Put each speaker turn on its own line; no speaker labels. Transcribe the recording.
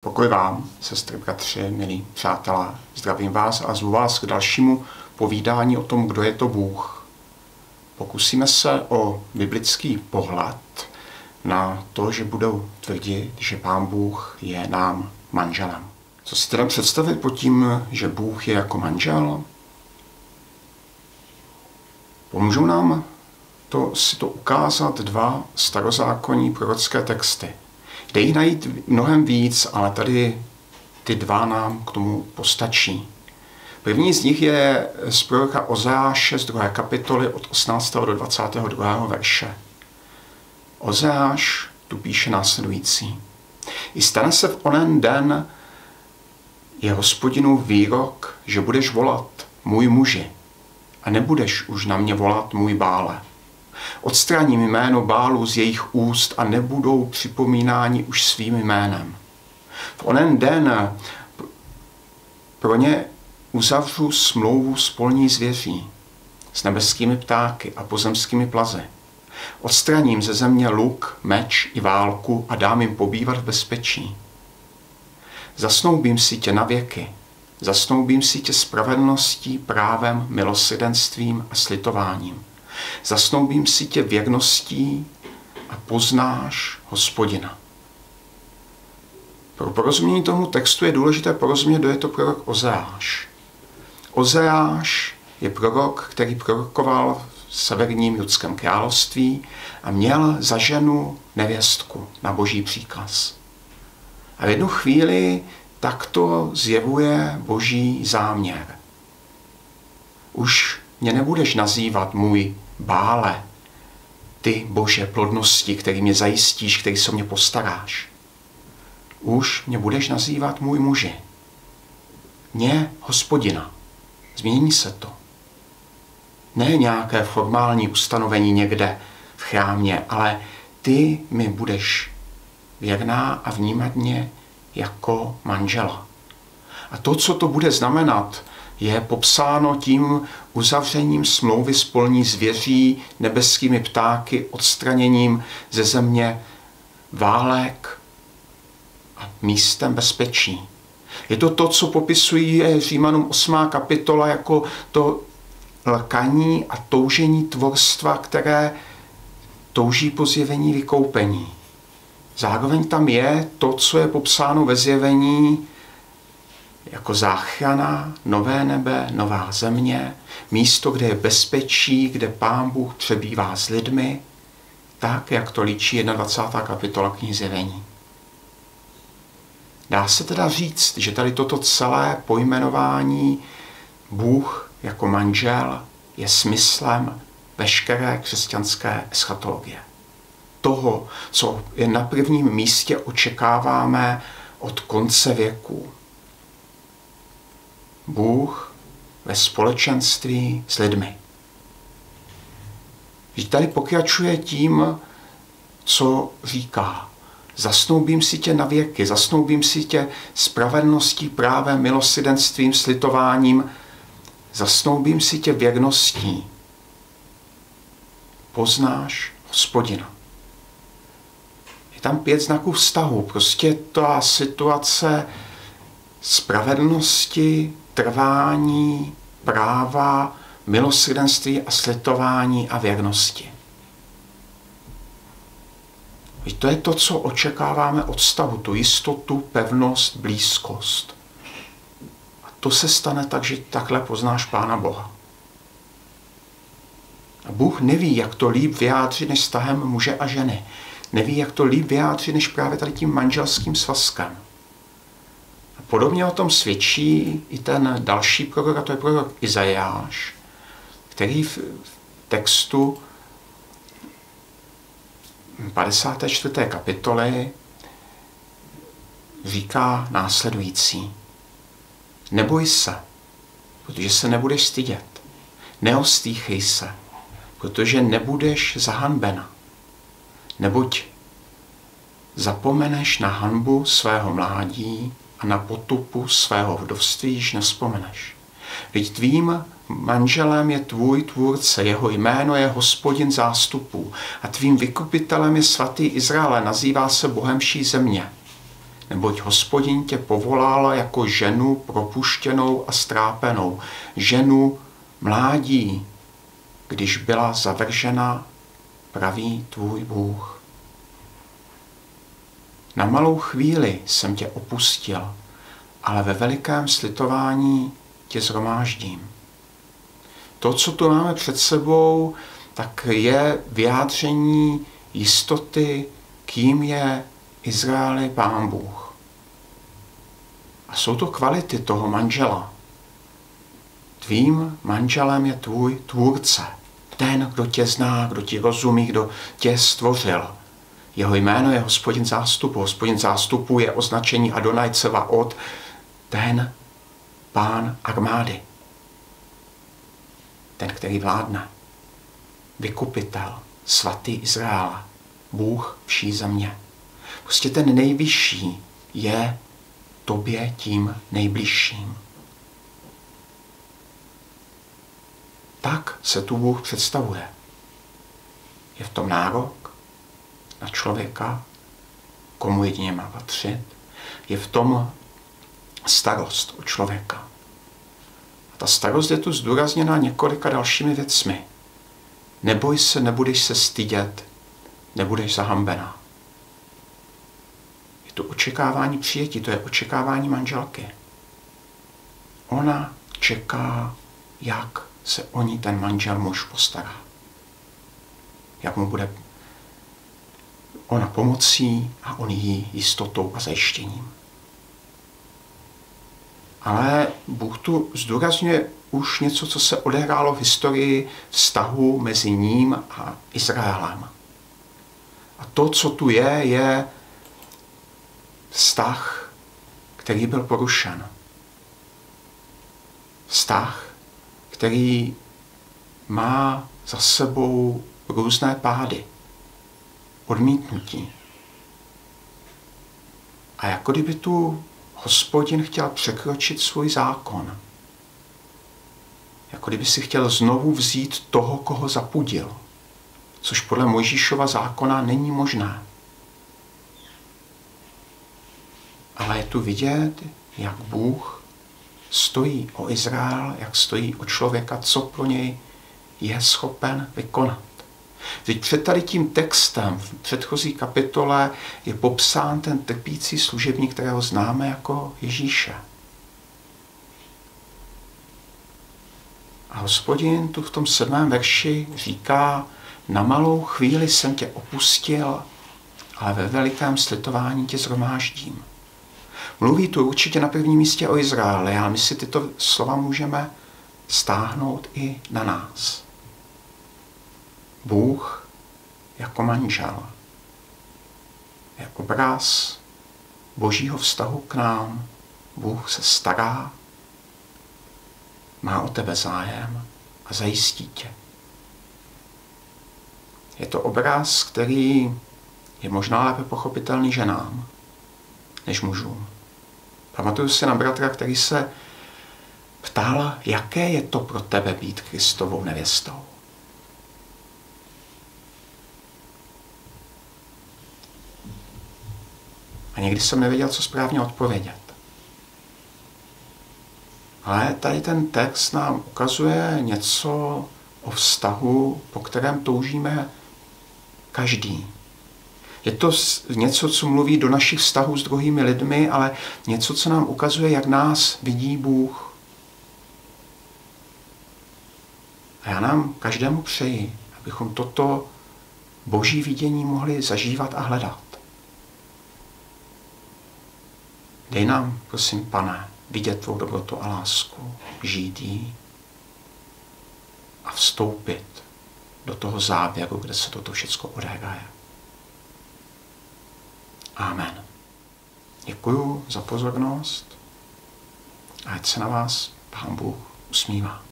Pokoj vám, sestry, bratři, milí přátelé. Zdravím vás a zvu vás k dalšímu povídání o tom, kdo je to Bůh. Pokusíme se o biblický pohled na to, že budou tvrdit, že Pán Bůh je nám manželem. Co si teda představit pod tím, že Bůh je jako manžel? Pomůžou nám to, si to ukázat dva starozákonní prorocké texty – Jde jich najít mnohem víc, ale tady ty dva nám k tomu postačí. První z nich je z proroka Ozeáše z 2. kapitoly od 18. do 22. verše. Ozeáš tu píše následující. I stane se v onen den je hospodinu výrok, že budeš volat můj muži a nebudeš už na mě volat můj bále. Odstraním jméno bálu z jejich úst a nebudou připomínáni už svým jménem. V onen den pro ně uzavřu smlouvu s polní zvěří, s nebeskými ptáky a pozemskými plazy. Odstraním ze země luk, meč i válku a dám jim pobývat v bezpečí. Zasnoubím si tě na věky, zasnoubím si tě spravedlností, právem, milosrdenstvím a slitováním. Zasnoubím si tě věrností a poznáš hospodina. Pro porozumění tomu textu je důležité porozumět, kdo je to prorok Ozeáš. Ozeáš je prorok, který prorokoval v severním judském království a měl za ženu nevěstku na boží příkaz. A v jednu chvíli takto zjevuje boží záměr. Už mě nebudeš nazývat můj bále, ty bože plodnosti, který mě zajistíš, který se o mě postaráš. Už mě budeš nazývat můj muži. Mě hospodina. Změní se to. Ne nějaké formální ustanovení někde v chrámě, ale ty mi budeš věrná a vnímat mě jako manžela. A to, co to bude znamenat, je popsáno tím uzavřením smlouvy spolní zvěří, nebeskými ptáky, odstraněním ze země válek a místem bezpečí. Je to to, co popisují Římanům 8. kapitola jako to lkaní a toužení tvorstva, které touží po zjevení vykoupení. Zároveň tam je to, co je popsáno ve zjevení, jako záchrana, nové nebe, nová země, místo, kde je bezpečí, kde Pán Bůh přebývá s lidmi, tak, jak to líčí 21. kapitola knihy Zjevení. Dá se teda říct, že tady toto celé pojmenování Bůh jako manžel je smyslem veškeré křesťanské eschatologie. Toho, co je na prvním místě očekáváme od konce věku, Bůh ve společenství s lidmi. Vždyť tady pokračuje tím, co říká. Zasnoubím si tě na věky, zasnoubím si tě spravedlností, právem, milosidenstvím, slitováním, zasnoubím si tě věrností. Poznáš hospodina. Je tam pět znaků vztahu. Prostě ta situace spravedlnosti, trvání, práva, milosrdenství a slitování a věrnosti. To je to, co očekáváme od stavu, tu jistotu, pevnost, blízkost. A to se stane tak, že takhle poznáš Pána Boha. A Bůh neví, jak to líp vyjádřit než vztahem muže a ženy. Neví, jak to líp vyjádřit než právě tady tím manželským svazkem. Podobně o tom svědčí i ten další prorok, a to je prorok Izajáš, který v textu 54. kapitoly říká následující. Neboj se, protože se nebudeš stydět. Neostýchej se, protože nebudeš zahanbena. Neboť zapomeneš na hanbu svého mládí na potupu svého vdovství již nespomeneš. Vždyť tvým manželem je tvůj tvůrce, jeho jméno je hospodin zástupů a tvým vykupitelem je svatý Izraele, nazývá se Bohem vší země. neboť hospodin tě povolal jako ženu propuštěnou a strápenou, ženu mládí, když byla zavržena pravý tvůj Bůh. Na malou chvíli jsem tě opustil, ale ve velikém slitování tě zhromáždím. To, co tu máme před sebou, tak je vyjádření jistoty, kým je Izraeli Pán Bůh. A jsou to kvality toho manžela. Tvým manželem je tvůj tvůrce. Ten, kdo tě zná, kdo ti rozumí, kdo tě stvořil. Jeho jméno je hospodin zástupu. Hospodin zástupu je označení Adonai od ten pán armády. Ten, který vládne. Vykupitel, svatý Izraela, Bůh vší země. Prostě ten nejvyšší je tobě tím nejbližším. Tak se tu Bůh představuje. Je v tom nárok na člověka, komu jedině má patřit. Je v tom starost o člověka. A ta starost je tu zdůrazněna několika dalšími věcmi. Neboj se, nebudeš se stydět, nebudeš zahambená. Je to očekávání přijetí, to je očekávání manželky. Ona čeká, jak se o ní ten manžel muž postará. Jak mu bude ona pomocí a on jí jistotou a zajištěním. Ale Bůh tu zdůrazňuje už něco, co se odehrálo v historii vztahu mezi ním a Izraelem. A to, co tu je, je vztah, který byl porušen. Vztah, který má za sebou různé pády, odmítnutí. A jako kdyby tu hospodin chtěl překročit svůj zákon. Jako kdyby si chtěl znovu vzít toho, koho zapudil, což podle Mojžíšova zákona není možné. Ale je tu vidět, jak Bůh stojí o Izrael, jak stojí o člověka, co pro něj je schopen vykonat. Teď před tady tím textem v předchozí kapitole je popsán ten trpící služebník, kterého známe jako Ježíše. A hospodin tu v tom sedmém verši říká, na malou chvíli jsem tě opustil, ale ve velikém slitování tě zhromáždím. Mluví tu určitě na prvním místě o Izraeli, ale my si tyto slova můžeme stáhnout i na nás. Bůh jako manžel je obraz božího vztahu k nám. Bůh se stará, má o tebe zájem a zajistí tě. Je to obraz, který je možná lépe pochopitelný ženám než mužům. Pamatuju si na bratra, který se ptal, jaké je to pro tebe být Kristovou nevěstou. A někdy jsem nevěděl, co správně odpovědět. Ale tady ten text nám ukazuje něco o vztahu, po kterém toužíme každý. Je to něco, co mluví do našich vztahů s druhými lidmi, ale něco, co nám ukazuje, jak nás vidí Bůh. A já nám každému přeji, abychom toto boží vidění mohli zažívat a hledat. Dej nám, prosím, pane, vidět tvou dobrotu a lásku, žít jí a vstoupit do toho záběru, kde se toto všechno odehraje. Amen. Děkuju za pozornost a ať se na vás Pán Bůh usmívá.